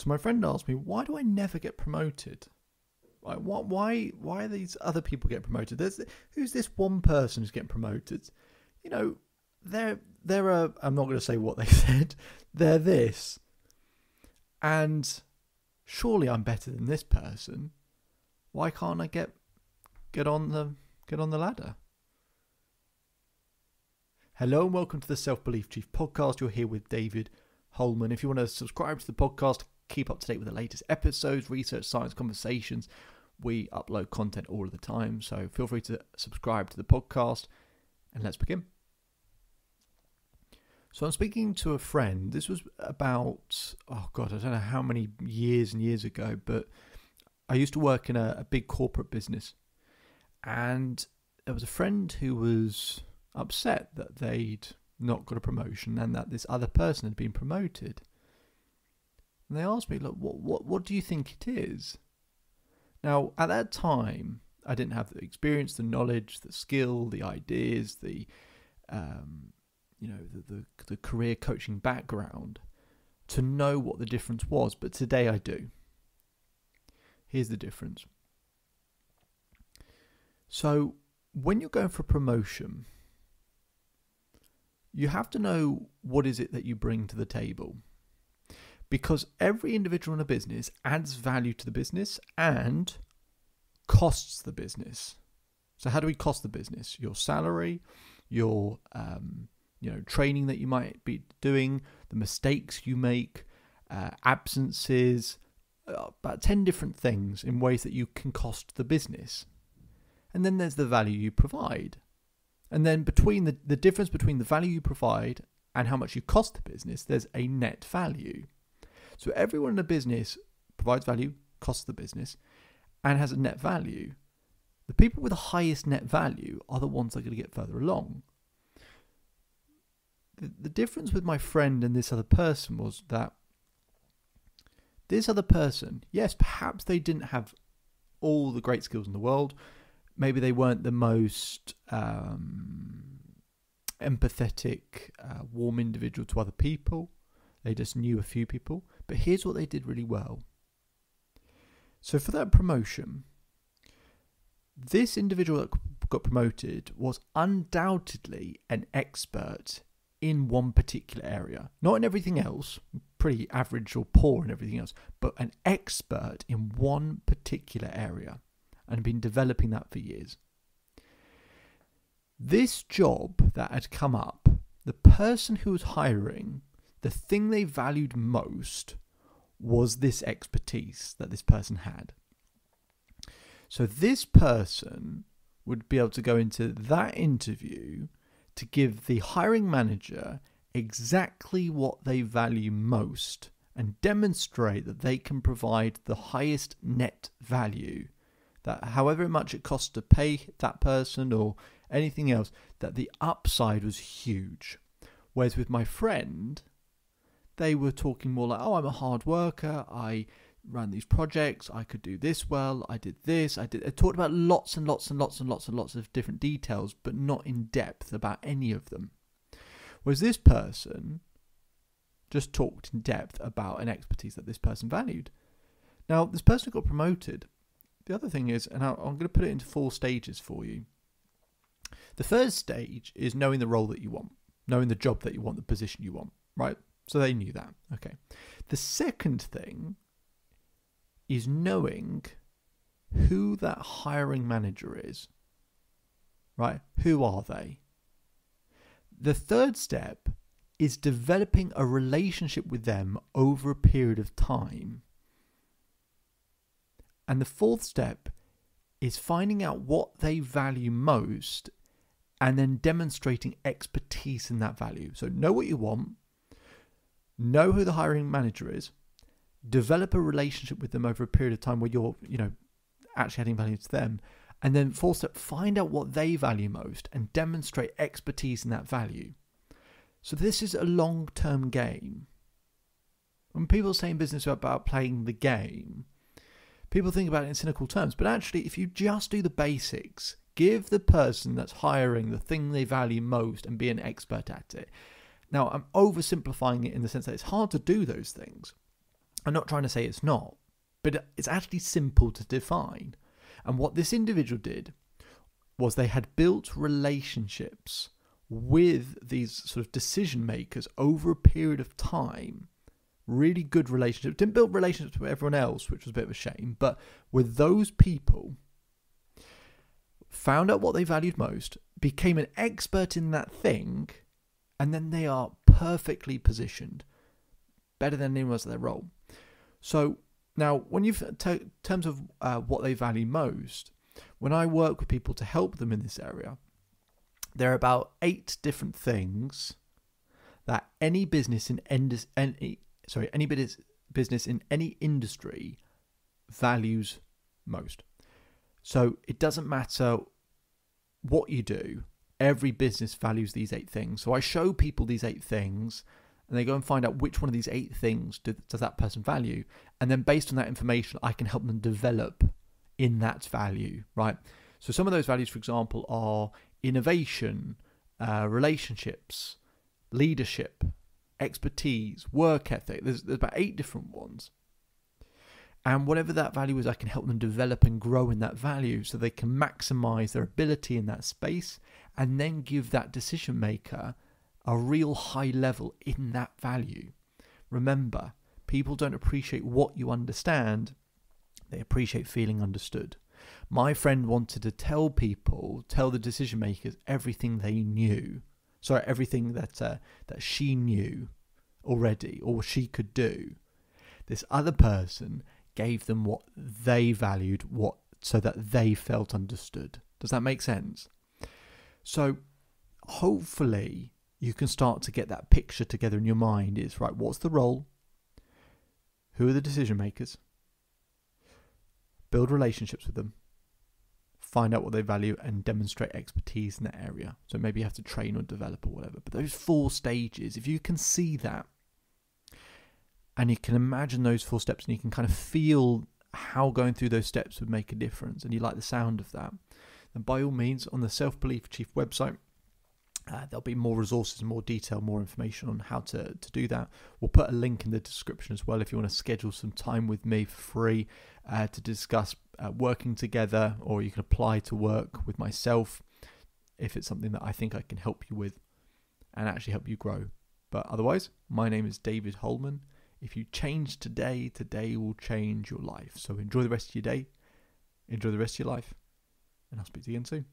So my friend asked me, why do I never get promoted? Like, what, why, why are these other people getting promoted? There's, who's this one person who's getting promoted? You know, they're, they're a, I'm not going to say what they said. They're this. And surely I'm better than this person. Why can't I get, get on the, get on the ladder? Hello and welcome to the Self Belief Chief podcast. You're here with David Hulman. If you want to subscribe to the podcast, keep up to date with the latest episodes, research, science conversations, we upload content all of the time. So feel free to subscribe to the podcast and let's begin. So I'm speaking to a friend. This was about, oh God, I don't know how many years and years ago, but I used to work in a, a big corporate business. And there was a friend who was upset that they'd not got a promotion and that this other person had been promoted. And they asked me, look, what, what, what do you think it is? Now, at that time, I didn't have the experience, the knowledge, the skill, the ideas, the, um, you know, the, the, the career coaching background to know what the difference was. But today I do. Here's the difference. So, when you're going for promotion, you have to know what is it that you bring to the table because every individual in a business adds value to the business and costs the business. So how do we cost the business? Your salary your um, you know training that you might be doing the mistakes you make uh, absences uh, about 10 different things in ways that you can cost the business. And then there's the value you provide. And then between the, the difference between the value you provide and how much you cost the business, there's a net value. So everyone in a business provides value, costs the business, and has a net value. The people with the highest net value are the ones that are going to get further along. The, the difference with my friend and this other person was that this other person, yes, perhaps they didn't have all the great skills in the world, maybe they weren't the most um, empathetic, uh, warm individual to other people. They just knew a few people. But here's what they did really well. So for that promotion, this individual that got promoted was undoubtedly an expert in one particular area, not in everything else, pretty average or poor in everything else, but an expert in one particular area and been developing that for years. This job that had come up, the person who was hiring, the thing they valued most was this expertise that this person had. So this person would be able to go into that interview to give the hiring manager exactly what they value most and demonstrate that they can provide the highest net value that however much it costs to pay that person or anything else, that the upside was huge. Whereas with my friend, they were talking more like, oh, I'm a hard worker. I ran these projects. I could do this well. I did this. I did. They talked about lots and lots and lots and lots and lots of different details, but not in depth about any of them. Whereas this person just talked in depth about an expertise that this person valued. Now, this person got promoted the other thing is, and I'm going to put it into four stages for you. The first stage is knowing the role that you want, knowing the job that you want, the position you want, right? So they knew that. Okay. The second thing is knowing who that hiring manager is, right? Who are they? The third step is developing a relationship with them over a period of time and the fourth step is finding out what they value most and then demonstrating expertise in that value. So, know what you want, know who the hiring manager is, develop a relationship with them over a period of time where you're, you know, actually adding value to them. And then, fourth step, find out what they value most and demonstrate expertise in that value. So, this is a long term game. When people say in business about playing the game, people think about it in cynical terms, but actually, if you just do the basics, give the person that's hiring the thing they value most and be an expert at it. Now, I'm oversimplifying it in the sense that it's hard to do those things. I'm not trying to say it's not, but it's actually simple to define. And what this individual did was they had built relationships with these sort of decision makers over a period of time. Really good relationships. Didn't build relationships with everyone else, which was a bit of a shame, but with those people, found out what they valued most, became an expert in that thing, and then they are perfectly positioned, better than anyone else at their role. So now, when you've t- terms of uh, what they value most, when I work with people to help them in this area, there are about eight different things that any business in any sorry any business in any industry values most. So it doesn't matter what you do, every business values these eight things. So I show people these eight things and they go and find out which one of these eight things do, does that person value. And then based on that information, I can help them develop in that value, right? So some of those values, for example, are innovation, uh, relationships, leadership, expertise, work ethic. There's, there's about eight different ones. And whatever that value is, I can help them develop and grow in that value so they can maximize their ability in that space and then give that decision maker a real high level in that value. Remember, people don't appreciate what you understand, they appreciate feeling understood. My friend wanted to tell people, tell the decision makers everything they knew. Sorry, everything that uh, that she knew already or she could do. This other person gave them what they valued, what so that they felt understood. Does that make sense? So hopefully you can start to get that picture together in your mind is right, what's the role? Who are the decision makers? Build relationships with them. Find out what they value and demonstrate expertise in that area. So maybe you have to train or develop or whatever. But those four stages, if you can see that and you can imagine those four steps and you can kind of feel how going through those steps would make a difference and you like the sound of that, then by all means, on the Self Belief Chief website, uh, there'll be more resources, more detail, more information on how to, to do that. We'll put a link in the description as well if you want to schedule some time with me for free uh, to discuss uh, working together, or you can apply to work with myself if it's something that I think I can help you with and actually help you grow. But otherwise, my name is David Hulman. If you change today, today will change your life. So enjoy the rest of your day, enjoy the rest of your life, and I'll speak to you again soon.